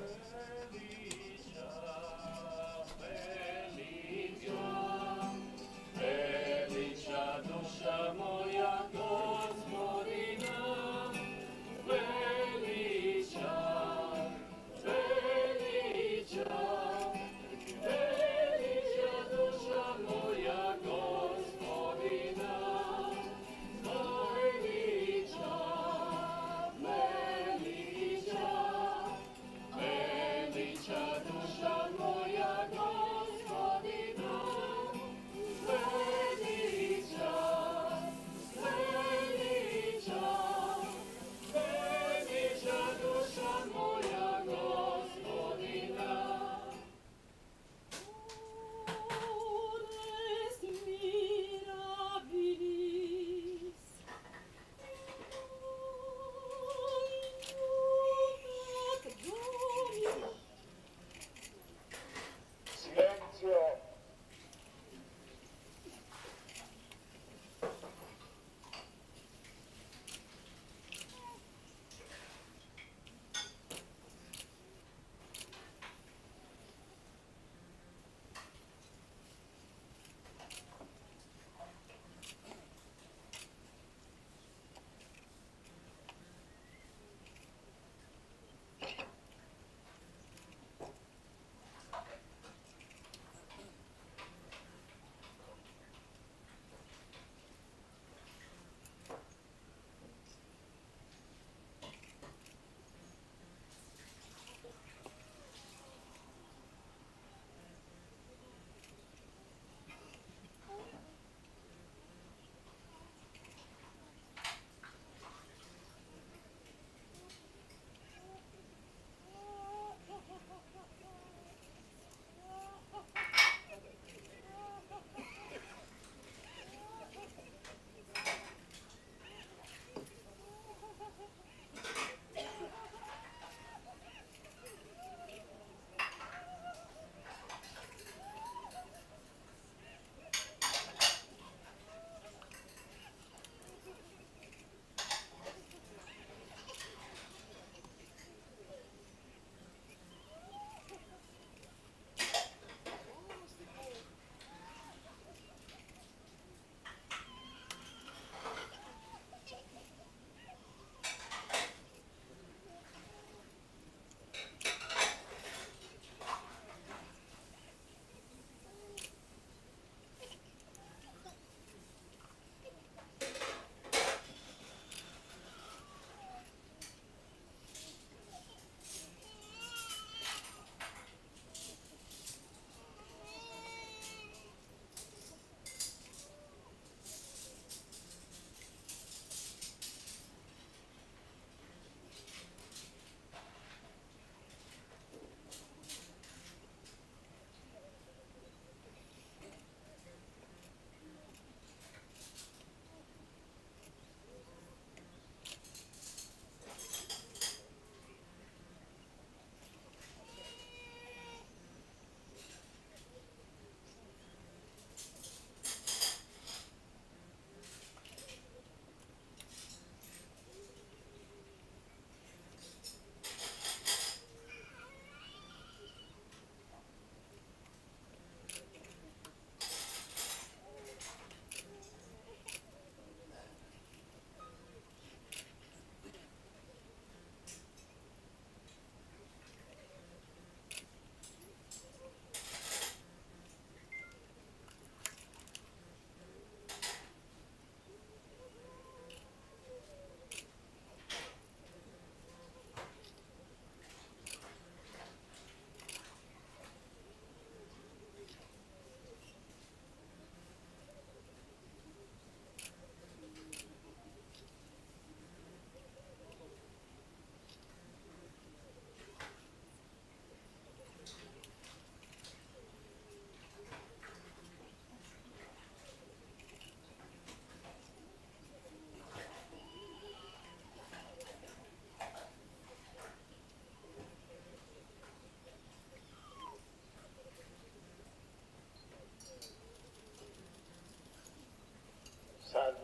Worthy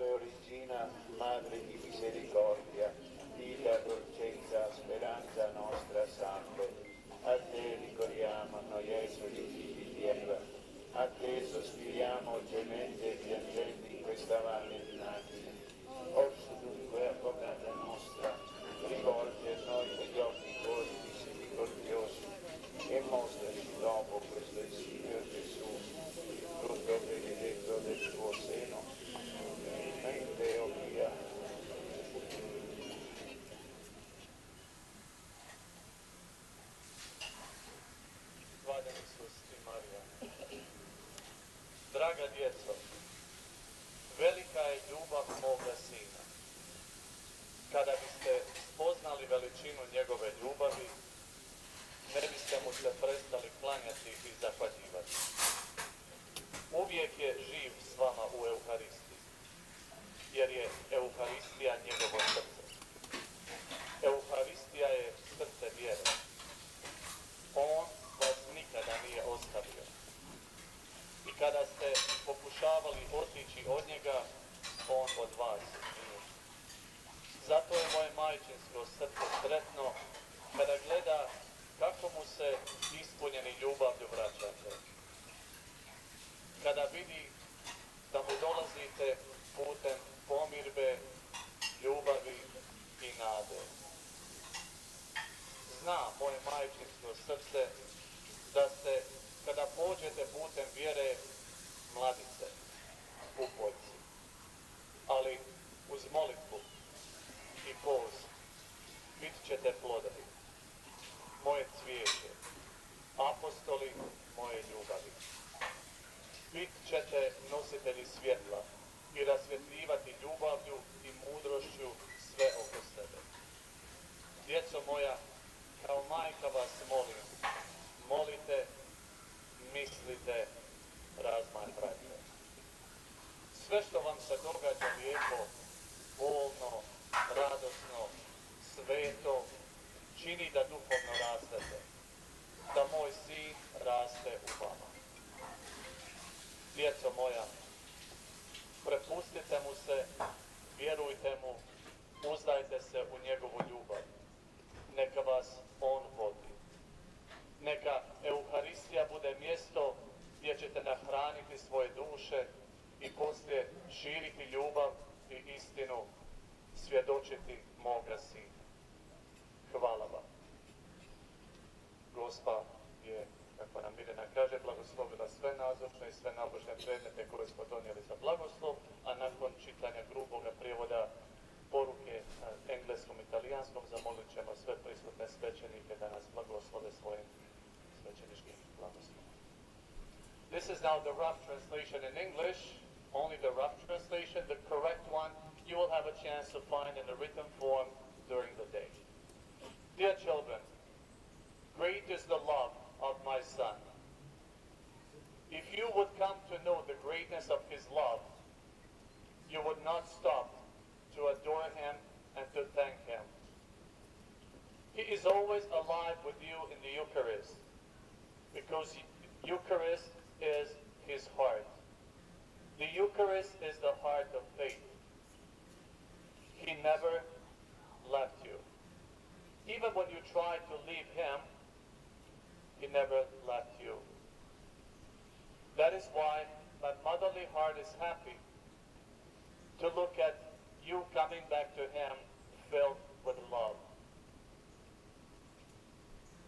e origina, madre di misericordia, vita, dolcezza, speranza nostra, salve. A te ricorriamo, noi esuli figli di Eva, a te sospiriamo gemente e piangendo in questa valle je živ s vama u Eukaristiji jer je Eukaristija njegovo srce. Eukaristija je srce vjere. On vas nikada nije ostavio. I kada ste pokušavali otići od njega, on od vas nije. Zato je moje majčinsko srce sretno kada gleda kako mu se ispunjeni ljubavlju vraćate kada vidi da mu dolazite putem pomirbe, ljubavi i nade. Zna moje majčinsko srce da ste, kada pođete putem vjere, mladice u poljci. Ali uz molitvu i poz bit ćete plodati, moje cvijeće, apostoli moje ljubavi ćete nositelji svjetla i rasvjetljivati ljubavlju i mudrošću sve oko sebe. Djeco moja, kao majka vas molim, molite, mislite, razmatrajte. Sve što vam se događa lijepo, bolno, radosno, sveto, čini da duhovno rastete, da moj sin raste u vama djeco moja, prepustite mu se, vjerujte mu, uzdajte se u njegovu ljubav. Neka vas on vodi. Neka Euharistija bude mjesto gdje ćete nahraniti svoje duše i poslije širiti ljubav i istinu, svjedočiti moga sina. Hvala vam. Gospa je, kako nam ide na kraju, sve nazočne i sve nabožne predmete koje smo donijeli za blagoslov, a nakon čitanja prijevoda poruke engleskom i italijanskom zamolit ćemo sve prisutne svećenike da nas blagoslove svojim svećeničkim blagoslovom. This is now the rough translation in English, only the rough translation, the correct one you will have a chance to find in the written form during the day. Dear children, great is the love of my son you would come to know the greatness of his love, you would not stop to adore him and to thank him. He is always alive with you in the Eucharist because Eucharist is his heart. The Eucharist is the heart of faith. He never left you. Even when you tried to leave him, he never left you is why my motherly heart is happy to look at you coming back to him filled with love.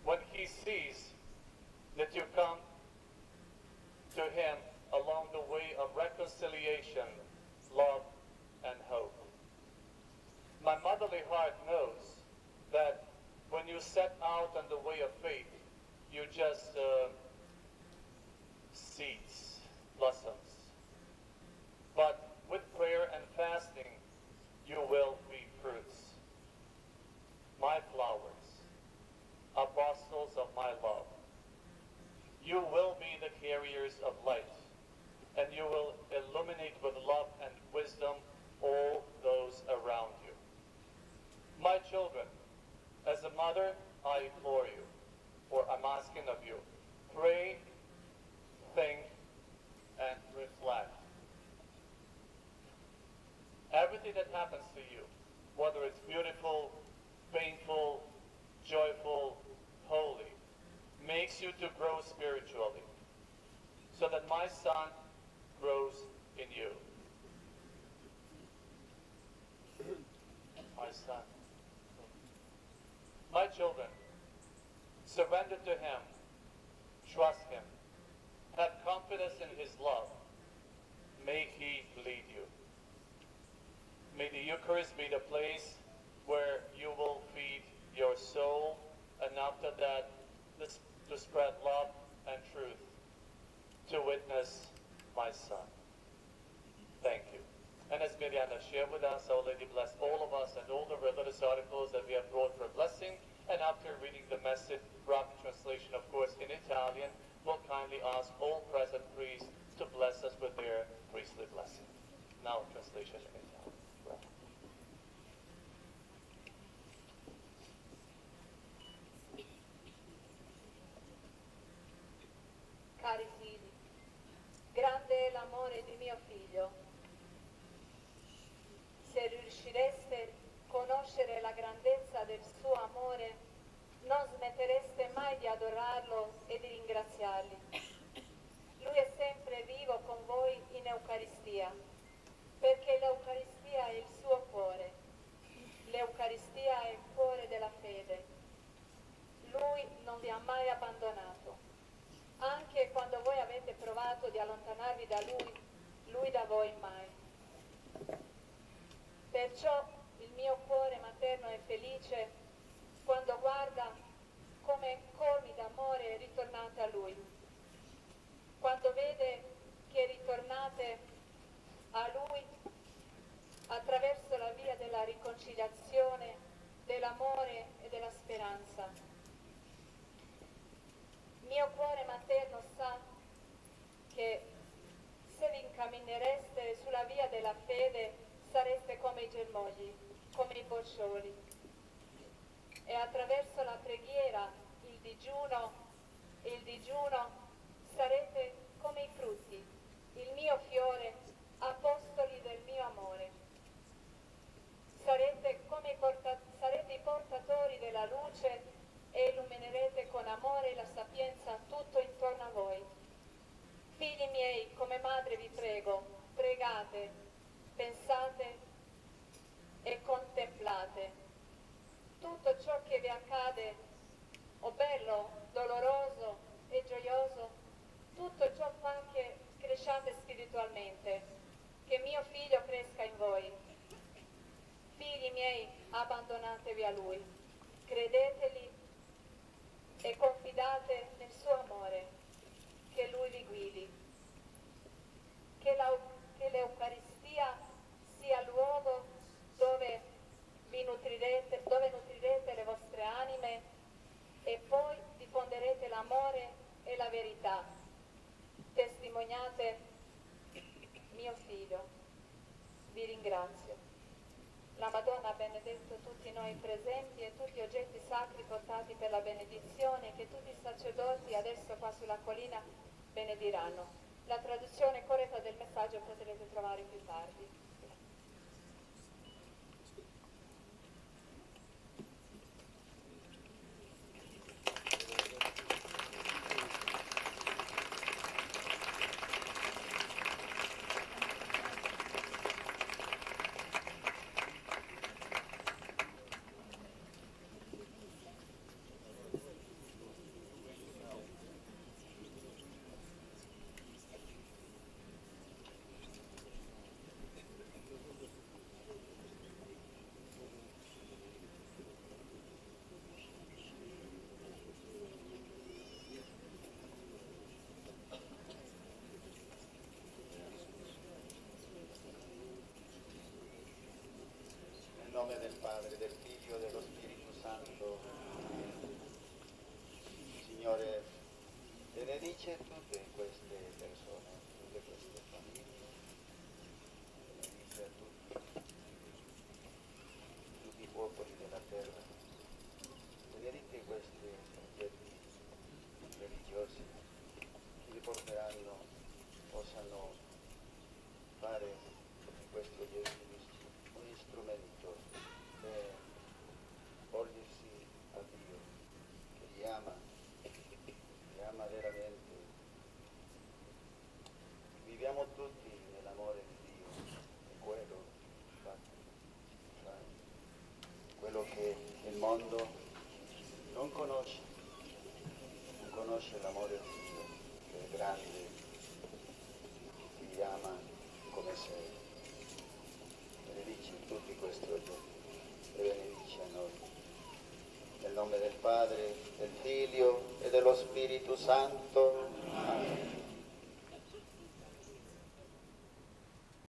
When he sees that you come to him along the way of reconciliation, love, and hope. My motherly heart knows that when you set out on the way of faith, asking of you. Pray, think, and reflect. Everything that happens to you, whether it's beautiful, painful, joyful, holy, makes you to grow spiritually, so that my son grows in you. My son. My children, Surrender to Him. Trust Him. Have confidence in His love. May He lead you. May the Eucharist be the place where you will feed your soul, and after that, to spread love and truth, to witness my Son. Thank you. And as Mirjana shared with us, Our Lady bless all of us and all the religious articles that we have brought for blessing. And after reading the message, rough translation, of course, in Italian, we'll kindly ask all present priests to bless us with their priestly blessing. Now, translation in Italian. Cari figli, grande è l'amore di mio figlio. Se riuscireste a conoscere la grandezza del suo amore, mai di adorarlo e di ringraziarli. Lui è sempre vivo con voi in Eucaristia, perché l'Eucaristia è il suo cuore. L'Eucaristia è il cuore della fede. Lui non vi ha mai abbandonato. Anche quando voi avete provato di allontanarvi da Lui, Lui da voi mai. Perciò il mio cuore materno è felice conciliazione, dell'amore e della speranza. Mio cuore materno sa che se vi incamminereste sulla via della fede sareste come i germogli, come i boccioli. E attraverso la preghiera, il digiuno e il digiuno sarete come i frutti, il mio fiore porta, sarete i portatori della luce e illuminerete con amore la sapienza tutto intorno a voi. Figli miei, come madre vi prego, pregate, pensate e contemplate. abbandonatevi a Lui, credeteli e confidate nel suo amore, che Lui vi guidi, che, la, che l'Eucaristia sia luogo dove, vi nutrirete, dove nutrirete le vostre anime e poi diffonderete l'amore e la verità. Testimoniate mio figlio. Vi ringrazio. La benedetto tutti noi presenti e tutti gli oggetti sacri portati per la benedizione che tutti i sacerdoti adesso qua sulla collina benediranno. La traduzione corretta del messaggio potrete trovare più tardi. Padre, del Figlio e dello Spirito Santo. Signore, benedice tutte queste persone, tutte queste famiglie, benedice tutte c'è l'amore di Dio che è grande, che ti ama come sei. Benedici tutti questi oggetti e benedici a noi. Nel nome del Padre, del Figlio e dello Spirito Santo.